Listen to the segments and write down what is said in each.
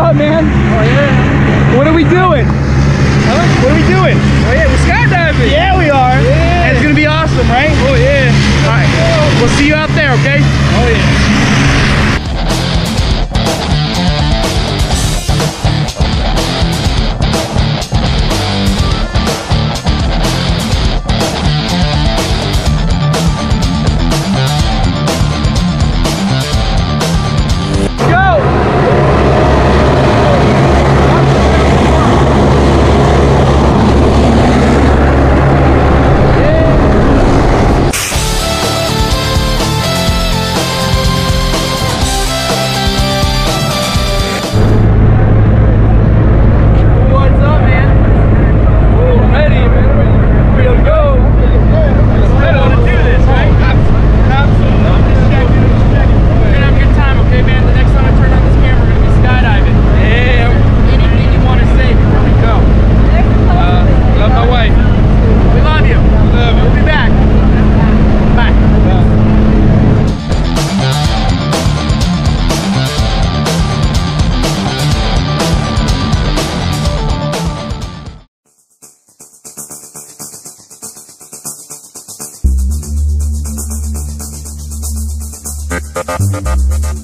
up, man? Oh yeah. What are we doing? Huh? What are we doing? Oh yeah, we're skydiving. Yeah, we are. Yeah. And it's gonna be awesome, right? Oh yeah. All right. We'll see you out there, okay? Oh yeah.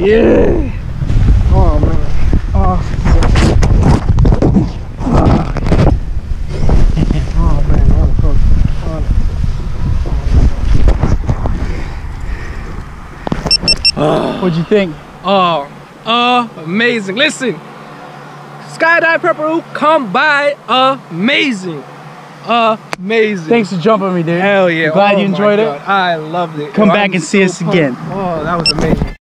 yeah. Oh man. Oh. Oh man. What a What'd you think? Oh, uh, amazing. Listen, Skydive Pepperell come by amazing. Amazing. Thanks for jumping me, dude. Hell yeah. Glad Oh you enjoyed it. I loved it. Come Yo, back I'm and see so us again. Oh, that was amazing.